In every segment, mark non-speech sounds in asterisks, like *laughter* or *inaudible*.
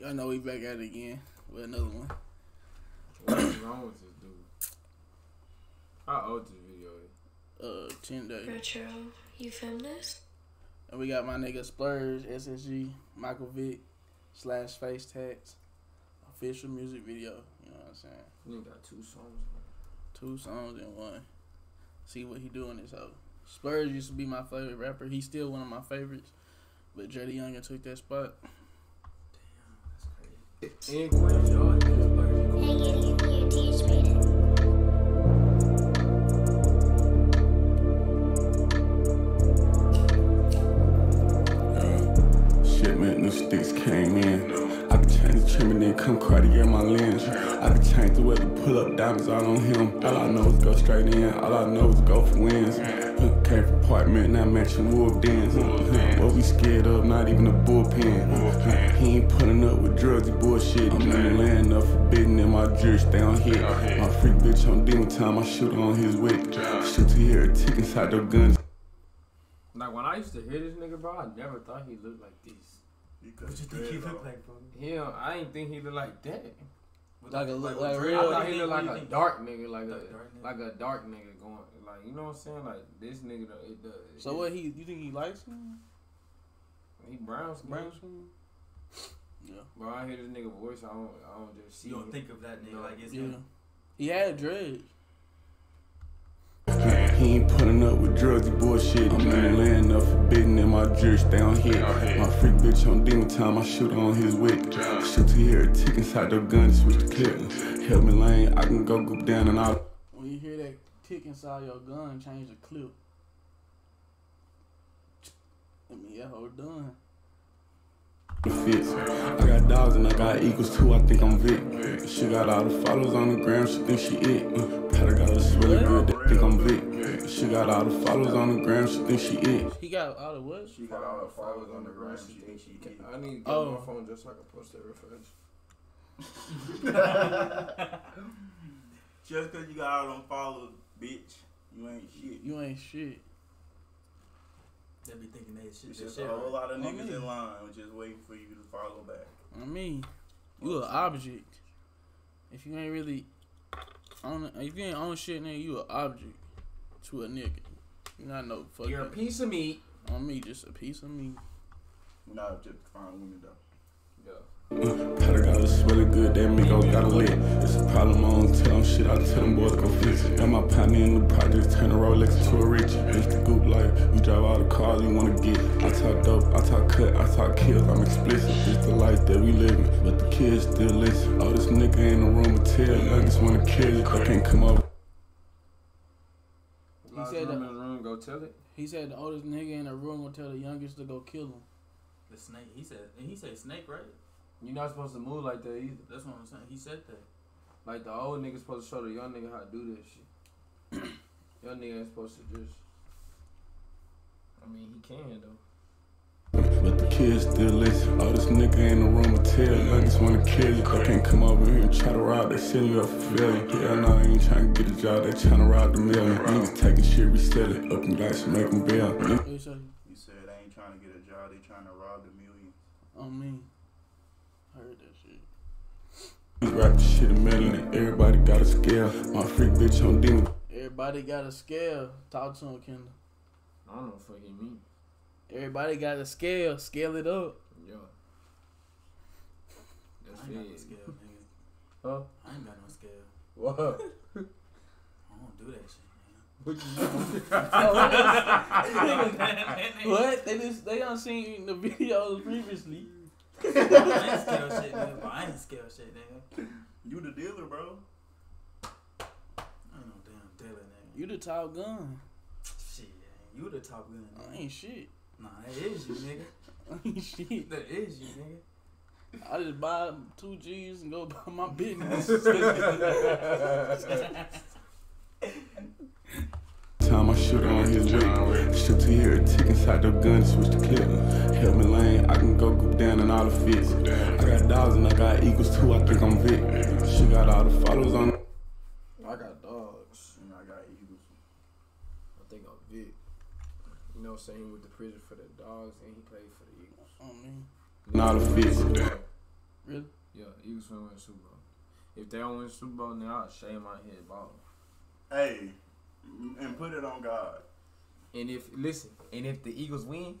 Y'all know we back at it again with another one. What's wrong with this dude? How old this video is? Uh, ten days. Retro, you filmed this? And we got my nigga Splurge, SSG, Michael Vick, slash Face Tats, official music video. You know what I'm saying? You got two songs. Two songs in one. See what he doing this hoe. Splurge used to be my favorite rapper. He's still one of my favorites. But JayDaYoungan took that spot. Any questions? Hey, you, you teach me to Shit, man, new Uh, sticks came in. I could change trim and then come Cartier my lens. I could change the weather, pull up diamonds all on him. All I know is go straight in, all I know is go for wins. Uh, Came from apartment, now mansion wolf dens. Uh, What we scared of, not even a bullpen. Uh, He ain't putting up with drugs, he bullshit. I'm in the land of forbidden in my jury, stay on hit. My freak bitch on demon time, I shoot on his wick. Shoot to hear a tick inside the guns. Like when I used to hear this nigga, bro, I never thought he looked like this. What you think he looked like, bro? Yeah, I ain't think he looked like that. Like a look what like real- I what thought he looked like a think? dark nigga, like a dark nigga. like a dark nigga going, like you know what I'm saying? Like this nigga, the, it, the, So what he you think he likes him? He brown skin. Brown skin? Yeah. Bro, I hear this nigga voice, I don't, I don't just see. You don't him. think of that nigga No. like it's Yeah. him. He had dreads. He ain't putting up with drugs, he bullshit. I'm in the land of forbidden in my jury, stay on hit. My freak bitch on demon time, I shoot on his wick. Shoot to hear a tick inside the gun, switch the clip. Help me lane, I can go go down and out. When you hear that tick inside your gun, change the clip. I mean, that whole done. Fits. I got dogs and I got equals too, I think I'm Vick. She got all the followers on the gram, she think she it. Mm. Patty got us really good, they think I'm Vick. She got all the followers on the gram, she think she it. He got all the what? She got all the followers on the ground. She thinks she can. I need to get Oh. my phone just so I can post that real fast. *laughs* Just cause you got all them followers, bitch, you ain't shit. You ain't shit. They be thinking they shit. It's That just a whole lot of I niggas mean- in line, just waiting for you to follow back. I mean, you an object. If you ain't really on, if you ain't own shit, nigga, you an object to a nigga. You not no fucking. You're a piece of meat. on me, just a piece of meat. Not just fine women though. Yeah. Uh, Patty got us really good, that Migo got a lit. It's a problem, I don't tell them shit, I tell them boys go fix it. Got my partner in the project, turn a Rolex to a rich. It's the goop life, you drive all the cars you wanna get. I talk dope, I talk cut, I talk kills, I'm explicit. It's the life that we living, but the kids still listen. Oh, this nigga in the room to tell, I just wanna kill it, I can't come over. He said said in the room, go tell it. He said the oldest nigga in the room will tell the youngest to go kill him. The snake. He said. And he said snake, right? You're not supposed to move like that either. That's what I'm saying. He said that. Like the old nigga supposed to show the young nigga how to do this shit. *clears throat* young nigga ain't supposed to just. I mean, he can though. But the kids still listen. All this nigga in the room to tell. I just wanna kill you. I can't come over here and try to rob. They send you up for failure. Hell no, I ain't trying to get a job. They trying to rob the million. Niggas taking shit, resell it. Up and guys make them bail. What you said they ain't trying to get a job, they trying to rob the millions. On me. Heard that shit. These rappers shit a million. Everybody got a scale. My freak bitch on demon. Everybody got a scale. Talk to him, Kendall. I don't know what the fuck he mean. Everybody got a scale. Scale it up. Yeah. That's I ain't got no scale, nigga. Huh? I ain't got no scale. What? I *laughs* don't do that shit. What you *laughs* oh, *laughs* what? They just they done seen the videos previously. Man. I ain't scale shit, nigga. But I ain't scale shit, nigga. You the dealer, bro. I ain't no damn dealer, nigga. You the top gun. Shit, you the top gun. I Nigga. ain't shit. Nah, that is you, nigga. *laughs* I ain't shit. That is you, nigga. I just buy two G's and go *laughs* about my *laughs* business. Time I shoot on his wick. Shoot to hear a tick inside the gun, switch the clip. Help me lane, I can go go down and all the fits. I got dogs and I got eagles too, I think I'm Vick. She got all the followers on I got dogs. And I got Eagles. I think I'm Vick. You know, saying he went to prison for the dogs and he played for the Eagles. Oh, on me. and all the fits. Really? Yeah, Eagles finna win the Super Bowl. If they don't win the Super Bowl, then I'll shave my head bald. Hey, and put it on God. And if listen, and if the Eagles win,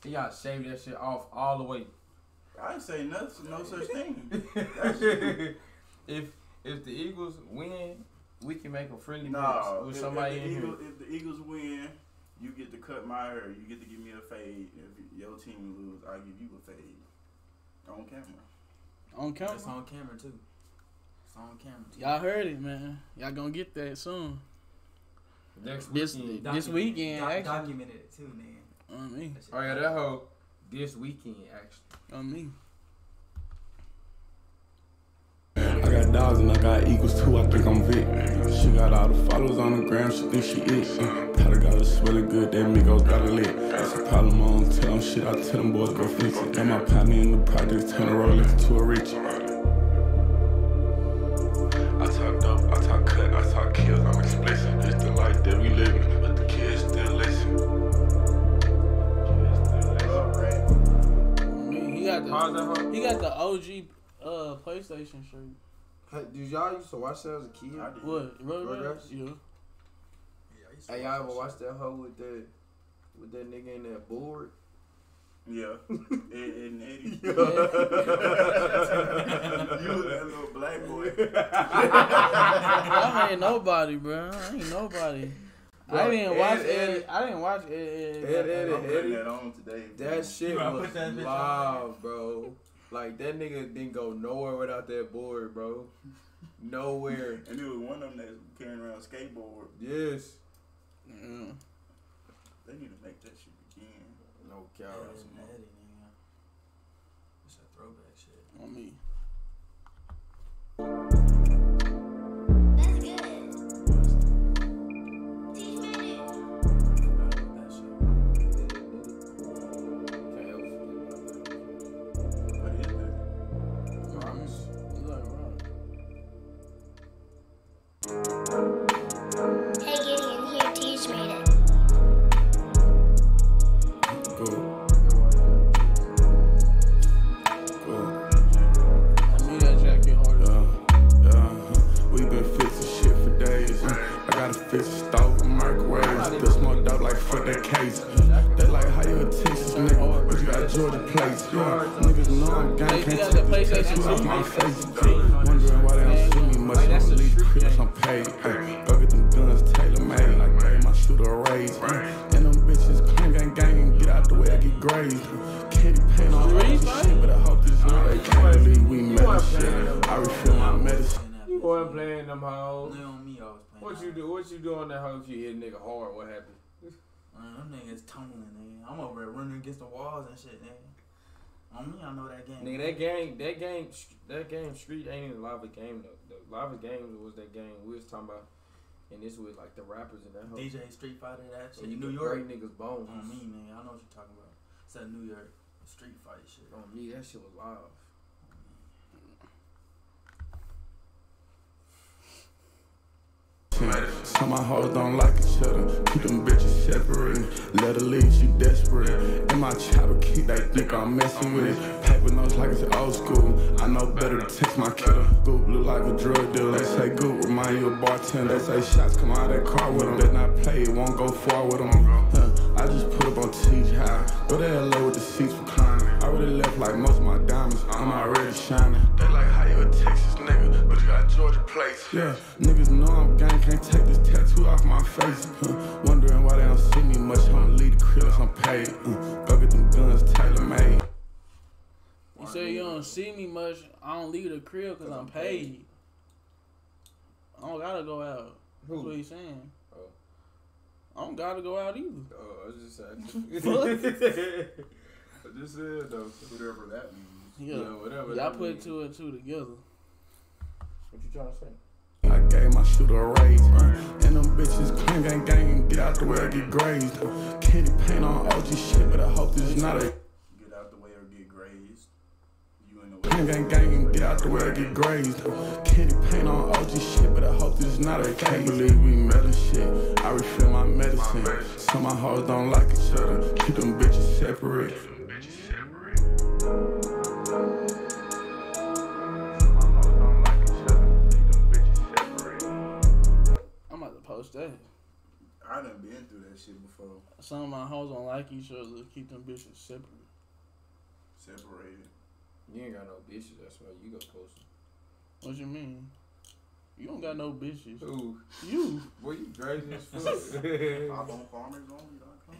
then y'all shave that shit off all the way. I ain't say nothing, no such thing. *laughs* if if the Eagles win, we can make a friendly No, match with if, somebody if, the in here. Eagles, if the Eagles win, you get to cut my hair. You get to give me a fade. If your team lose, I give you a fade on camera. On camera. It's on camera too. It's on camera. Too. Y'all heard it, man. Y'all gonna get that soon. Next This weekend. this weekend, Doc- actually. documented it too, man. On me. That Oh yeah, that whole this weekend actually. On me. I got dogs and I got eagles too, I think I'm Vick. She got all the followers on the gram, she think she it. Uh, Powder got her smelling good, that Migos got a lit. That's a problem, I don't tell them shit, I tell them boys go fix it. And my partner in the project turn a Rolex to a Richie. On me. He got How's the that he got the OG uh PlayStation shirt. Hey, did y'all used to watch that as a kid? I did. What? Road Rugrats? Yeah. Yeah, I used Hey, y'all ever that watch that hoe with that with that nigga in that board? Yeah, Ed, Ed and Eddie. Yeah. you that little black boy. *laughs* I ain't nobody, bro. I ain't nobody. Bro, I didn't Ed, watch Ed, Ed. I didn't watch Ed. Ed, Ed, Ed, I'm putting Eddie. that on today. That shit You gotta was put that bitch bro. Like that nigga didn't go nowhere without that board, bro. Nowhere. *laughs* And it was one of them that was carrying around a skateboard. Yes. Yeah. They need to make that shit again. No Yeah, cow. it's an Eddie, nigga. It's a throwback shit. On me. Nigga, but you got Georgia plates. Yeah, niggas know I'm gang, can't take the the PlayStation tattoo off my face. Wondering why they don't see me much. I'm lead cribs, I'm paid. Hey, go get them guns tailor made. Like gave my shooter a raise. And them bitches clang gang gang and get out the way I get grazed. Candy paint on all this shit, but I hope this year they can't believe we met shit. I refill my medicine. You bitch, wasn't playing them hoes. They on me always playing. What you do? What you do on that hoe if you hit nigga hard? What happened? Man, them niggas tumbling, nigga. I'm over there running against the walls and shit, nigga. On me, I know that game. Nigga, that game, that game, that game, Street ain't even a live a game though. The live game was that game we was talking about, and this was like the rappers in that hoe. DJ Street Fighter, that shit. you New York. niggas bones. On me, nigga. I know what you're talking about. It's that New York street fight shit. On me, that shit was live. Some of my hoes don't like each other. Keep them bitches separate. Let her leave, she desperate. In my chopper keep they think I'm messing with it. Paper notes like it's old school. I know better to text my killer. Goop look like a drug dealer. They say Goop remind you of bartender. They say shots come out of that car with them. Bet not play, it won't go far with them. Huh, I just put up on Teach High. Go to LA with the seats reclining. I already left like most of my diamonds. I'm already shining. They like how you a Texas nigga, but you got Georgia plates. Yeah, niggas know I'm gang, can't take this tattoo off my face. Huh, *laughs* wondering why they don't see me much. I'ma leave the crib, I'm paid. Uh, *laughs* go get them guns tailor made. You say you don't see me much. I don't leave the crib because I'm paid. I don't gotta go out. That's what Who? he's saying. I don't gotta go out either. Oh, I was just saying. *laughs* Fuck. *laughs* I just said though. Whatever that means. Yeah, Yeah, whatever Y'all that put means. two and two together. What you trying to say? I gave my shooter a raise. Uh, and them bitches clang gang gang and get out the way I get grazed. Uh, candy paint on OG shit, but I hope this is not a Get out the way or get grazed. You in the Gang way. gang gang and get out the way I get grazed. Uh, candy paint on OG shit, but I hope this is not a can't believe we met and shit. I refill my so my hoes don't like each other. Keep them bitches separate. I'm about to post that. I done been through that shit before. Some of my hoes don't like each other. Keep them bitches separate. Separated. You ain't got no bitches. That's why you got posted. What you mean? You don't got no bitches. Ooh, You. *laughs* boy, you crazy as fuck. *laughs* Hop on farmersonly.com.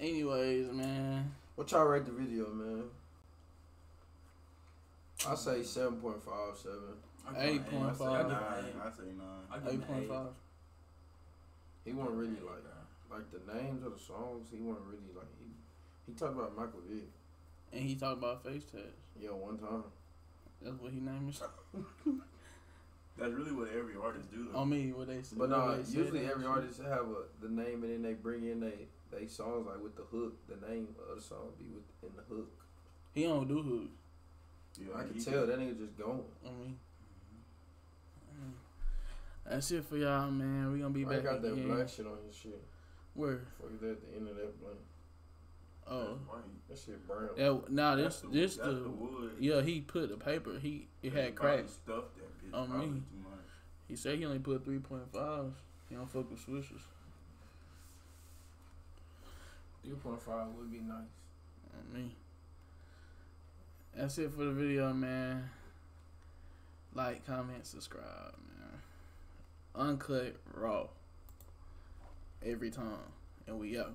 Anyways, man. what y'all rate the video, man? I say seven point five seven. I give Eight it point an I say five. I give it nine. an eight. I say nine. I give it Eight an point eight. five. He wasn't really like like the names of the songs. He wasn't really like he he talked about Michael Vick. And he talked about face tats. Yeah, one time. That's what he named his. *laughs* That's really what every artist do though. On me, what they said. But no, they usually and every artist have a the name and then they bring in they they songs like with the hook. The name of the song be with in the hook. He don't do hood. yeah, I can he- tell that nigga just going. I mean. mm. That's it for y'all, man. We gonna be I back got that black shit on his shit. Where? Fuck is that at the end of that blunt? Oh, That's white. That shit brown. that now this the- this the, the wood. yeah he put the paper he it They had probably cracks. Stuffed that bitch. On me. Too much. He said he only put three point five. He don't fuck with swishers. Three point five would be nice. I mean, that's it for the video, man. Like, comment, subscribe, man. Uncut raw every time, and we out.